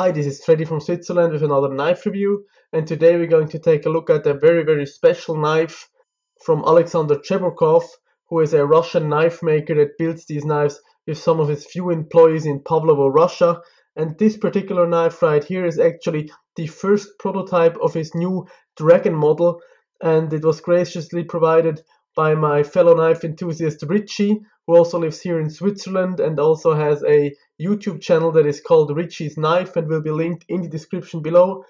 Hi, this is Freddy from Switzerland with another knife review and today we're going to take a look at a very very special knife from Alexander Cheburkov who is a Russian knife maker that builds these knives with some of his few employees in Pavlovo, Russia. And this particular knife right here is actually the first prototype of his new Dragon model and it was graciously provided by my fellow knife enthusiast Ricci, who also lives here in Switzerland and also has a YouTube channel that is called Ricci's Knife and will be linked in the description below.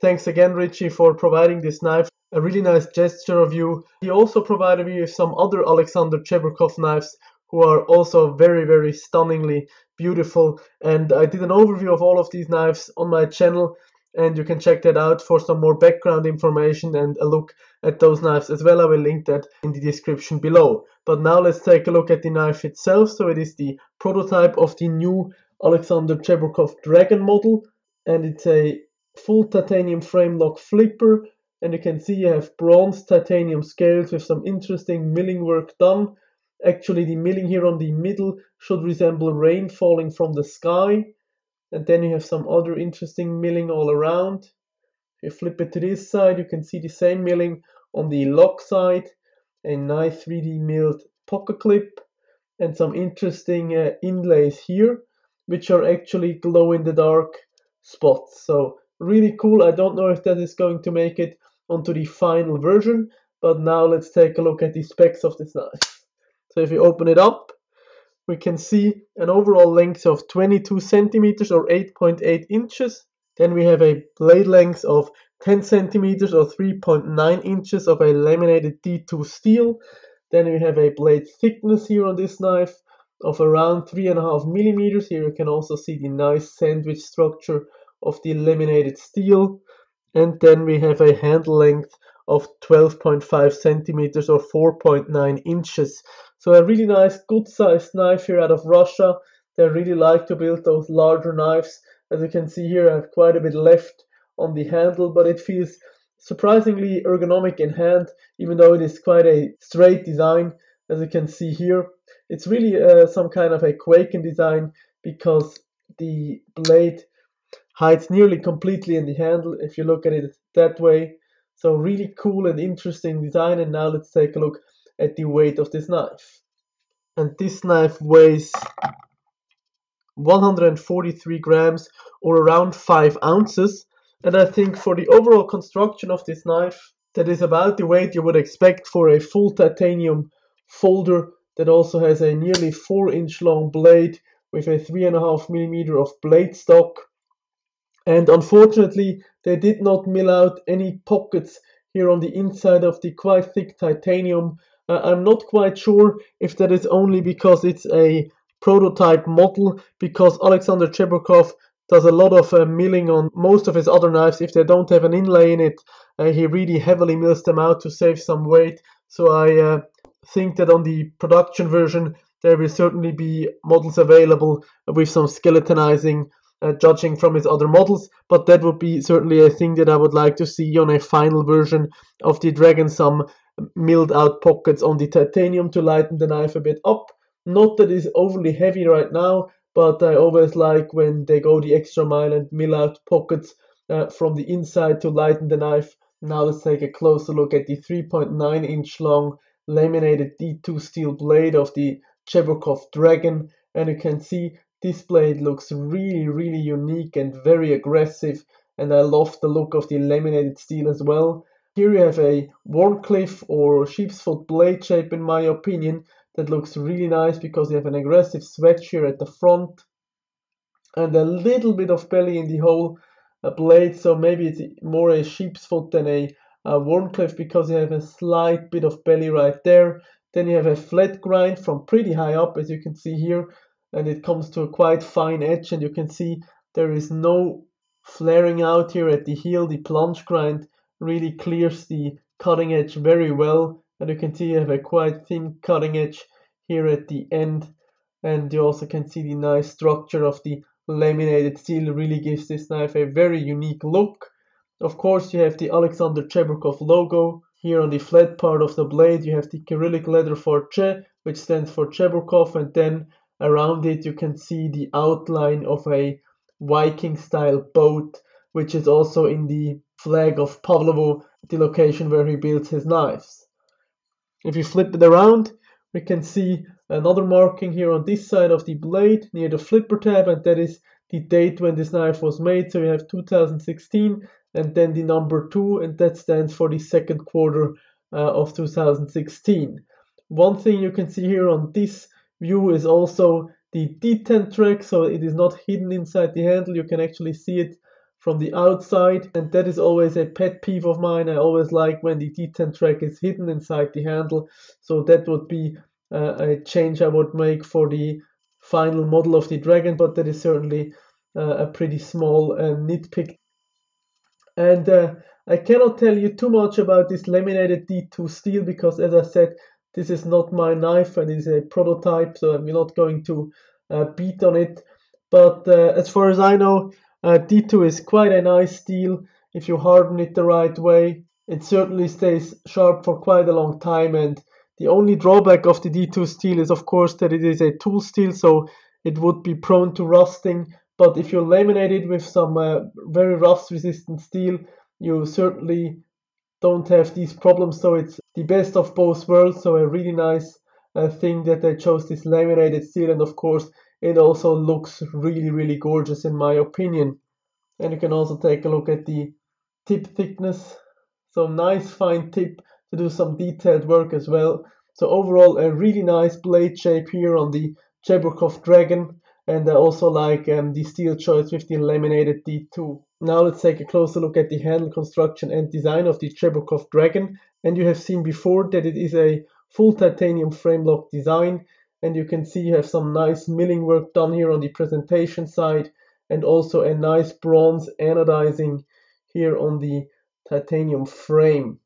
Thanks again, Ricci, for providing this knife. A really nice gesture of you. He also provided me with some other Alexander Cheburkov knives who are also very, very stunningly beautiful. And I did an overview of all of these knives on my channel and you can check that out for some more background information and a look at those knives as well. I will link that in the description below. But now let's take a look at the knife itself. So it is the prototype of the new Alexander Cheburkov Dragon model and it's a full titanium frame lock flipper and you can see you have bronze titanium scales with some interesting milling work done. Actually the milling here on the middle should resemble rain falling from the sky and then you have some other interesting milling all around. If you flip it to this side, you can see the same milling on the lock side, a nice 3D milled pocket clip, and some interesting uh, inlays here, which are actually glow in the dark spots. So really cool. I don't know if that is going to make it onto the final version, but now let's take a look at the specs of this knife. So if you open it up, we can see an overall length of 22 centimeters or 8.8 inches. Then we have a blade length of 10 centimeters or 3.9 inches of a laminated D2 steel. Then we have a blade thickness here on this knife of around 3.5 millimeters. Here you can also see the nice sandwich structure of the laminated steel. And then we have a handle length of 12.5 centimeters or 4.9 inches. So a really nice, good sized knife here out of Russia. They really like to build those larger knives. As you can see here, I have quite a bit left on the handle, but it feels surprisingly ergonomic in hand, even though it is quite a straight design, as you can see here. It's really uh, some kind of a Kwaiken design because the blade hides nearly completely in the handle if you look at it that way. So really cool and interesting design. And now let's take a look at the weight of this knife. And this knife weighs 143 grams or around 5 ounces. And I think for the overall construction of this knife, that is about the weight you would expect for a full titanium folder that also has a nearly 4 inch long blade with a 3.5 millimeter of blade stock. And unfortunately, they did not mill out any pockets here on the inside of the quite thick titanium uh, I'm not quite sure if that is only because it's a prototype model, because Alexander Cheburkov does a lot of uh, milling on most of his other knives. If they don't have an inlay in it, uh, he really heavily mills them out to save some weight. So I uh, think that on the production version, there will certainly be models available with some skeletonizing, uh, judging from his other models. But that would be certainly a thing that I would like to see on a final version of the Dragon, some milled out pockets on the titanium to lighten the knife a bit up. Not that it's overly heavy right now, but I always like when they go the extra mile and mill out pockets uh, from the inside to lighten the knife. Now let's take a closer look at the 3.9 inch long laminated D2 steel blade of the Cheburkov Dragon and you can see this blade looks really really unique and very aggressive and I love the look of the laminated steel as well. Here you have a Wharncliffe or sheep's foot blade shape in my opinion that looks really nice because you have an aggressive swedge here at the front and a little bit of belly in the whole uh, blade so maybe it's more a sheep's foot than a, a Wharncliffe because you have a slight bit of belly right there. Then you have a flat grind from pretty high up as you can see here and it comes to a quite fine edge and you can see there is no flaring out here at the heel. The plunge grind really clears the cutting edge very well and you can see you have a quite thin cutting edge here at the end and you also can see the nice structure of the laminated steel really gives this knife a very unique look. Of course you have the Alexander Cheburkov logo. Here on the flat part of the blade you have the Cyrillic letter for Che which stands for Cheburkov and then around it you can see the outline of a Viking style boat, which is also in the flag of Pavlovo, the location where he builds his knives. If you flip it around, we can see another marking here on this side of the blade near the flipper tab, and that is the date when this knife was made. So we have 2016 and then the number 2, and that stands for the second quarter uh, of 2016. One thing you can see here on this view is also the detent track, so it is not hidden inside the handle. You can actually see it from the outside, and that is always a pet peeve of mine. I always like when the detent track is hidden inside the handle, so that would be uh, a change I would make for the final model of the Dragon, but that is certainly uh, a pretty small uh, nitpick. And uh, I cannot tell you too much about this laminated D2 steel because, as I said, this is not my knife and it is a prototype, so I'm not going to uh, beat on it. But uh, as far as I know, uh, D2 is quite a nice steel if you harden it the right way. It certainly stays sharp for quite a long time and the only drawback of the D2 steel is of course that it is a tool steel so it would be prone to rusting but if you laminate it with some uh, very rust resistant steel you certainly don't have these problems so it's the best of both worlds so a really nice uh, thing that they chose this laminated steel and of course it also looks really really gorgeous in my opinion and you can also take a look at the tip thickness so nice fine tip to do some detailed work as well. So overall, a really nice blade shape here on the Cheburkov Dragon, and I also like um, the steel choice with the laminated D2. Now let's take a closer look at the handle construction and design of the Cheburkov Dragon. And you have seen before that it is a full titanium frame lock design, and you can see you have some nice milling work done here on the presentation side, and also a nice bronze anodizing here on the titanium frame.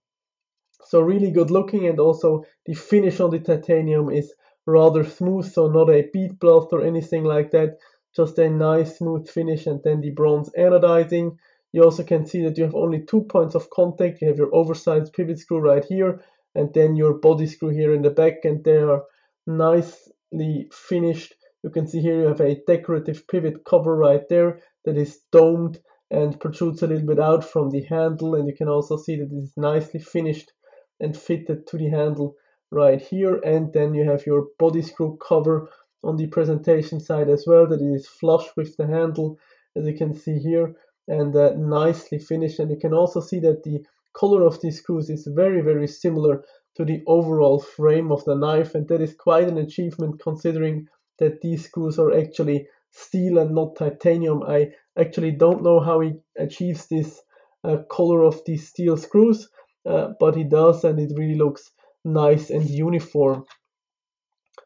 So really good looking. And also the finish on the titanium is rather smooth, so not a bead blast or anything like that, just a nice smooth finish and then the bronze anodizing. You also can see that you have only two points of contact. You have your oversized pivot screw right here and then your body screw here in the back and they are nicely finished. You can see here you have a decorative pivot cover right there that is domed and protrudes a little bit out from the handle and you can also see that it is nicely finished and fitted to the handle right here and then you have your body screw cover on the presentation side as well that is flush with the handle as you can see here and uh, nicely finished. And you can also see that the color of these screws is very very similar to the overall frame of the knife. And that is quite an achievement considering that these screws are actually steel and not titanium. I actually don't know how he achieves this uh, color of these steel screws uh, but he does and it really looks nice and uniform.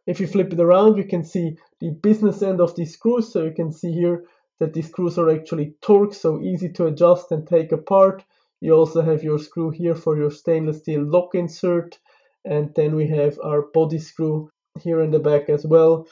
If you flip it around, we can see the business end of these screws. So you can see here that these screws are actually torqued, so easy to adjust and take apart. You also have your screw here for your stainless steel lock insert. And then we have our body screw here in the back as well.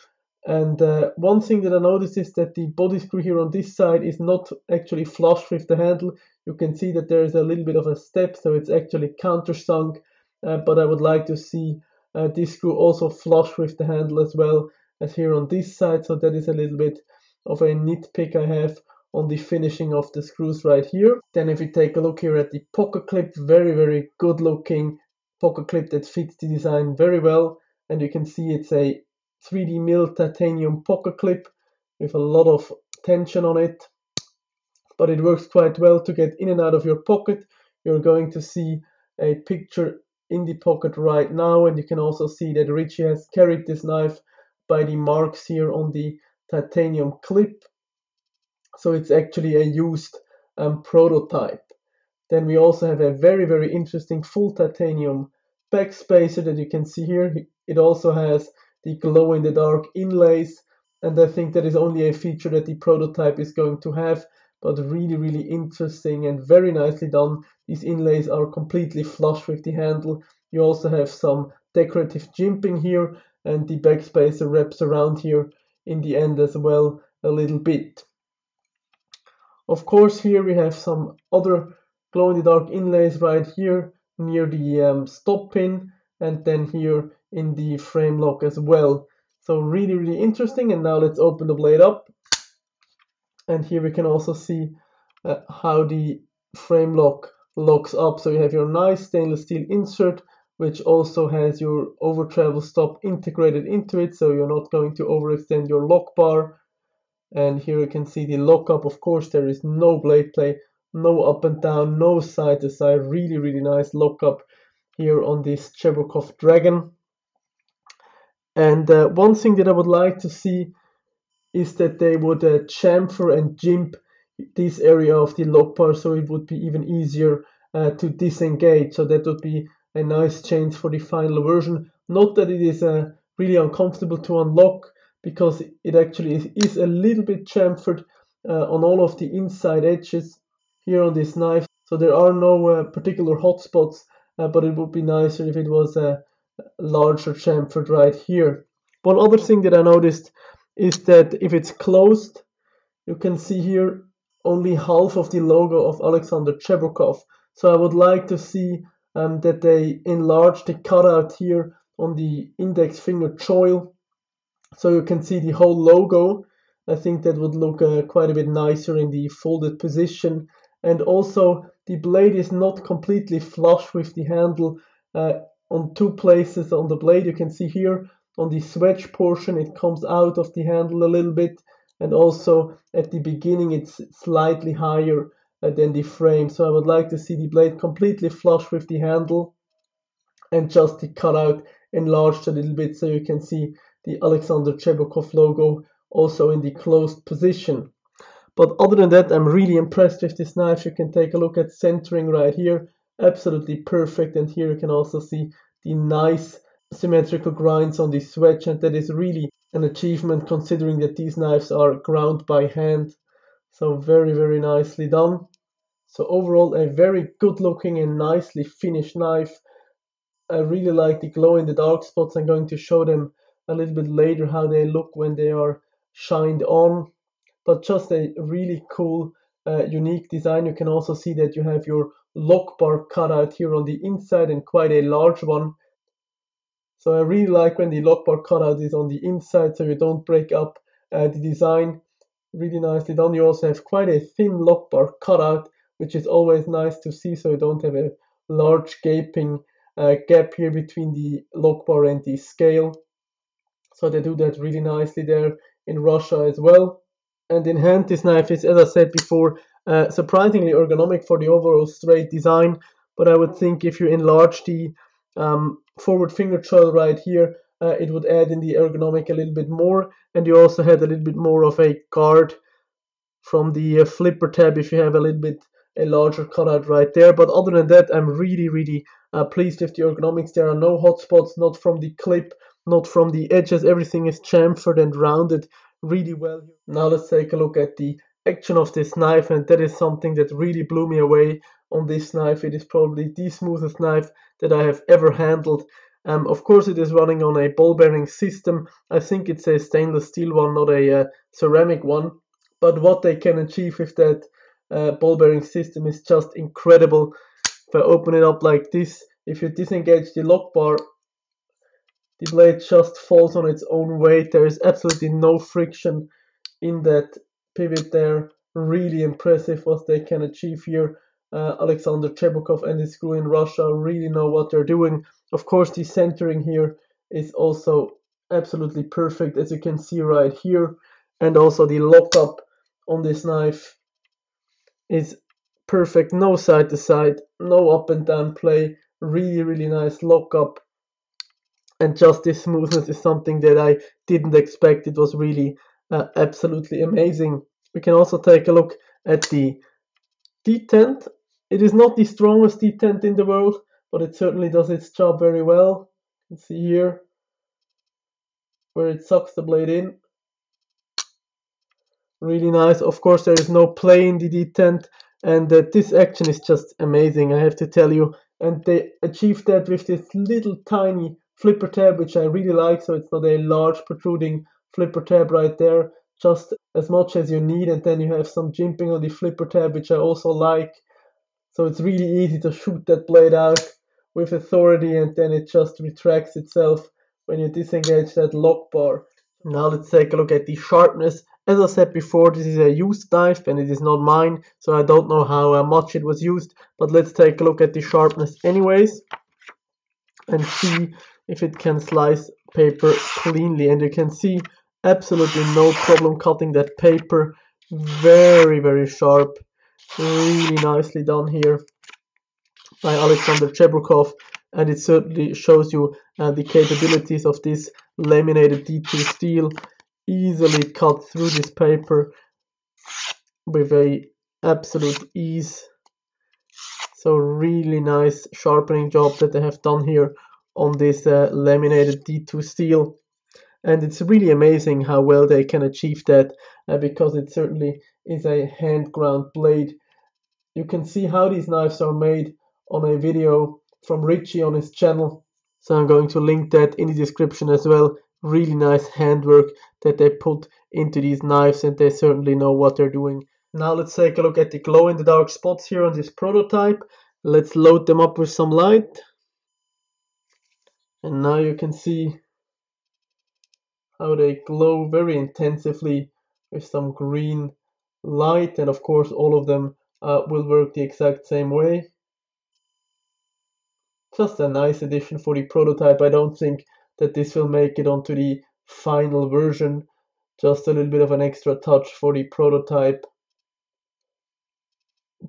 And uh, one thing that I noticed is that the body screw here on this side is not actually flush with the handle you can see that there is a little bit of a step, so it's actually countersunk, uh, but I would like to see uh, this screw also flush with the handle as well as here on this side, so that is a little bit of a nitpick I have on the finishing of the screws right here. Then if you take a look here at the pocket clip, very, very good looking pocket clip that fits the design very well. And you can see it's a 3D mill titanium pocket clip with a lot of tension on it but it works quite well to get in and out of your pocket. You're going to see a picture in the pocket right now, and you can also see that Ricci has carried this knife by the marks here on the titanium clip. So it's actually a used um, prototype. Then we also have a very, very interesting full titanium backspacer that you can see here. It also has the glow in the dark inlays, and I think that is only a feature that the prototype is going to have but really, really interesting and very nicely done. These inlays are completely flush with the handle. You also have some decorative jimping here and the backspacer wraps around here in the end as well a little bit. Of course, here we have some other glow-in-the-dark inlays right here near the um, stop pin and then here in the frame lock as well. So really, really interesting. And now let's open the blade up and here we can also see uh, how the frame lock locks up. So you have your nice stainless steel insert which also has your over travel stop integrated into it. So you're not going to overextend your lock bar. And here you can see the lockup. Of course there is no blade play no up and down no side to side. Really really nice lockup here on this Cheburkov Dragon. And uh, one thing that I would like to see is that they would uh, chamfer and jimp this area of the lock bar so it would be even easier uh, to disengage. So that would be a nice change for the final version. Not that it is uh, really uncomfortable to unlock because it actually is, a little bit chamfered uh, on all of the inside edges here on this knife. So there are no uh, particular hotspots uh, but it would be nicer if it was a larger chamfered right here. One other thing that I noticed is that if it's closed you can see here only half of the logo of Alexander Cheburkov. So I would like to see um, that they enlarge the cutout here on the index finger choil so you can see the whole logo. I think that would look uh, quite a bit nicer in the folded position. And also the blade is not completely flush with the handle uh, on two places on the blade. You can see here on the swedge portion it comes out of the handle a little bit and also at the beginning it's slightly higher uh, than the frame. So I would like to see the blade completely flush with the handle and just the cutout enlarged a little bit so you can see the Alexander Cheburkov logo also in the closed position. But other than that I'm really impressed with this knife. You can take a look at centering right here. Absolutely perfect. And here you can also see the nice symmetrical grinds on the swedge and that is really an achievement considering that these knives are ground by hand. So very very nicely done. So overall a very good looking and nicely finished knife. I really like the glow in the dark spots. I'm going to show them a little bit later how they look when they are shined on. But just a really cool uh, unique design. You can also see that you have your lock bar cut out here on the inside and quite a large one so I really like when the lock bar cutout is on the inside so you don't break up uh, the design. Really nicely done. You also have quite a thin lock bar cutout, which is always nice to see so you don't have a large gaping uh, gap here between the lock bar and the scale. So they do that really nicely there in Russia as well. And in hand, this knife is, as I said before, uh, surprisingly ergonomic for the overall straight design. But I would think if you enlarge the um, forward finger choil right here, uh, it would add in the ergonomic a little bit more. And you also had a little bit more of a guard from the uh, flipper tab if you have a little bit a larger cutout right there. But other than that, I'm really, really uh, pleased with the ergonomics. There are no hot spots, not from the clip, not from the edges. Everything is chamfered and rounded really well. Now let's take a look at the action of this knife and that is something that really blew me away on this knife. It is probably the smoothest knife that I have ever handled. Um, of course, it is running on a ball bearing system. I think it's a stainless steel one, not a uh, ceramic one. But what they can achieve with that uh, ball bearing system is just incredible. If I open it up like this, if you disengage the lock bar, the blade just falls on its own weight. There is absolutely no friction in that pivot there. Really impressive what they can achieve here uh, Alexander Chebukov and his crew in Russia really know what they're doing. Of course, the centering here is also absolutely perfect, as you can see right here. And also the lockup on this knife is perfect. No side to side, no up and down play. Really, really nice lockup. And just this smoothness is something that I didn't expect. It was really uh, absolutely amazing. We can also take a look at the detent it is not the strongest detent in the world, but it certainly does its job very well. You can see here where it sucks the blade in. Really nice. Of course, there is no play in the detent, and uh, this action is just amazing, I have to tell you. And they achieved that with this little tiny flipper tab, which I really like. So it's not a large protruding flipper tab right there, just as much as you need. And then you have some jimping on the flipper tab, which I also like. So it's really easy to shoot that blade out with authority and then it just retracts itself when you disengage that lock bar. Now let's take a look at the sharpness As I said before, this is a used knife and it is not mine, so I don't know how uh, much it was used, but let's take a look at the sharpness anyways and see if it can slice paper cleanly. And you can see absolutely no problem cutting that paper. Very, very sharp. Really nicely done here by Alexander Chebrukov and it certainly shows you uh, the capabilities of this laminated D2 steel easily cut through this paper with a absolute ease so really nice sharpening job that they have done here on this uh, laminated D2 steel and it's really amazing how well they can achieve that uh, because it certainly is a hand ground blade you can see how these knives are made on a video from Ricci on his channel so I'm going to link that in the description as well really nice handwork that they put into these knives and they certainly know what they're doing. Now let's take a look at the glow in the dark spots here on this prototype. Let's load them up with some light. And now you can see how they glow very intensively with some green light and of course all of them uh, will work the exact same way. Just a nice addition for the prototype. I don't think that this will make it onto the final version. Just a little bit of an extra touch for the prototype.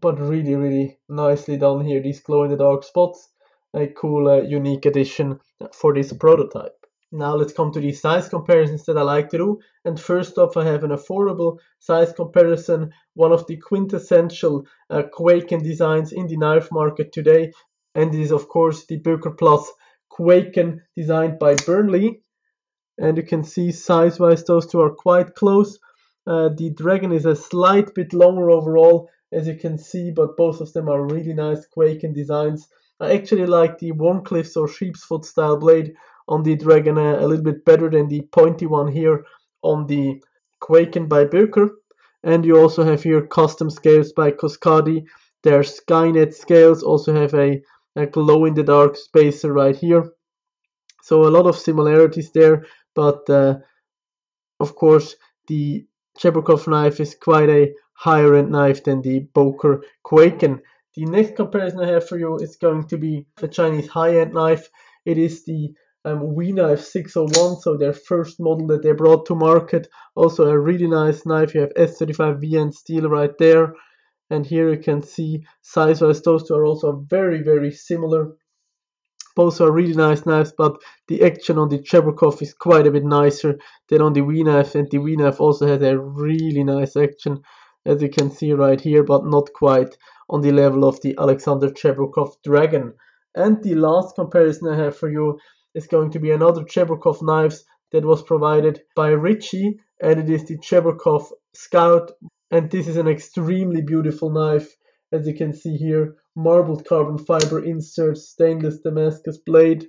But really, really nicely done here. These glow in the dark spots. A cool, uh, unique addition for this prototype. Now let's come to the size comparisons that I like to do. And first off, I have an affordable size comparison, one of the quintessential uh, Kwaiken designs in the knife market today. And is, of course, the Böker Plus Kwaiken designed by Burnley. And you can see size-wise those two are quite close. Uh, the Dragon is a slight bit longer overall, as you can see, but both of them are really nice Kwaiken designs. I actually like the Wharncliffe's or Sheep's Foot style blade on the Dragon uh, a little bit better than the pointy one here on the Kwaiken by Böker. And you also have here custom scales by Coscadi. Their Skynet scales also have a a glow in the dark spacer right here. So a lot of similarities there, but uh, of course the Chebrukov knife is quite a higher end knife than the Boker Kwaiken. The next comparison I have for you is going to be the Chinese high end knife. it is the um, WeKnife 601, so their first model that they brought to market. Also a really nice knife. You have S35 VN steel right there and here you can see size-wise those two are also very very similar both are really nice knives but the action on the Chebrukov is quite a bit nicer than on the WeKnife and the WeKnife also has a really nice action as you can see right here but not quite on the level of the Alexander Chebrukov Dragon and the last comparison I have for you is going to be another Chebrukov knives that was provided by Ricci and it is the Chebrukov Scout and this is an extremely beautiful knife. As you can see here marbled carbon fiber insert stainless Damascus blade.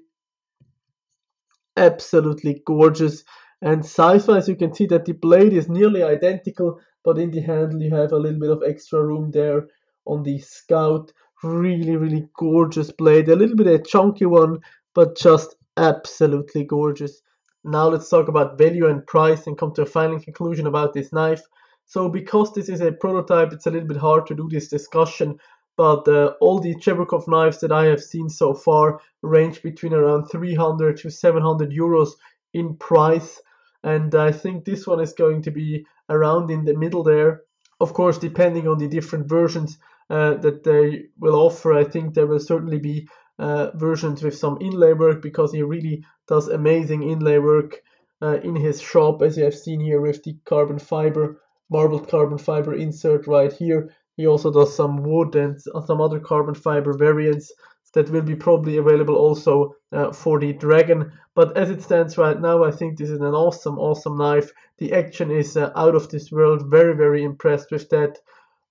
Absolutely gorgeous. And size wise you can see that the blade is nearly identical but in the handle you have a little bit of extra room there on the scout. Really really gorgeous blade. A little bit a chunky one but just absolutely gorgeous now let's talk about value and price and come to a final conclusion about this knife so because this is a prototype, it's a little bit hard to do this discussion, but uh, all the Chebrukov knives that I have seen so far range between around 300 to 700 euros in price. And I think this one is going to be around in the middle there. Of course, depending on the different versions uh, that they will offer, I think there will certainly be uh, versions with some inlay work because he really does amazing inlay work uh, in his shop, as you have seen here with the carbon fiber marbled carbon fiber insert right here. He also does some wood and some other carbon fiber variants that will be probably available also uh, for the Dragon. But as it stands right now, I think this is an awesome, awesome knife. The action is uh, out of this world. Very, very impressed with that.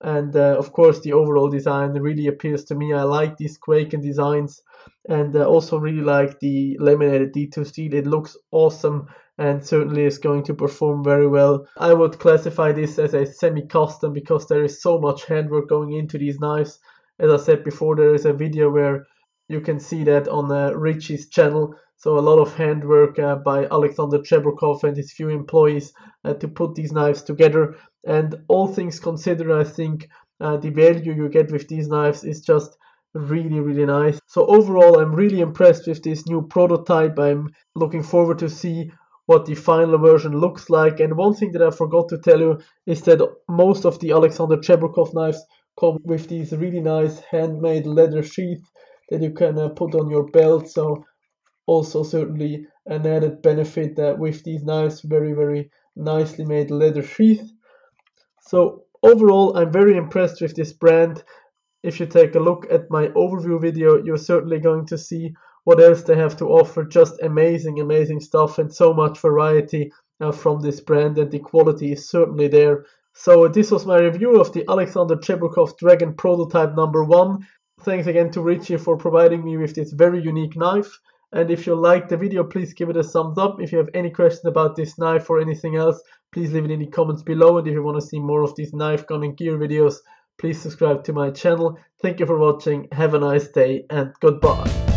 And uh, of course, the overall design really appeals to me. I like these kwaiken designs and uh, also really like the laminated D2 steel. It looks awesome and certainly is going to perform very well. I would classify this as a semi-custom because there is so much handwork going into these knives. As I said before, there is a video where you can see that on uh, Ricci's channel. So a lot of handwork uh, by Alexander Chebrokov and his few employees uh, to put these knives together. And all things considered, I think uh, the value you get with these knives is just really really nice so overall i'm really impressed with this new prototype i'm looking forward to see what the final version looks like and one thing that i forgot to tell you is that most of the alexander chebrokov knives come with these really nice handmade leather sheath that you can uh, put on your belt so also certainly an added benefit that with these knives very very nicely made leather sheath so overall i'm very impressed with this brand if you take a look at my overview video, you're certainly going to see what else they have to offer. Just amazing, amazing stuff and so much variety uh, from this brand and the quality is certainly there. So this was my review of the Alexander Chebrokov Dragon prototype number one. Thanks again to Ricci for providing me with this very unique knife. And if you liked the video, please give it a thumbs up. If you have any questions about this knife or anything else, please leave it in the comments below. And if you want to see more of these knife gun and gear videos, Please subscribe to my channel. Thank you for watching. Have a nice day and goodbye.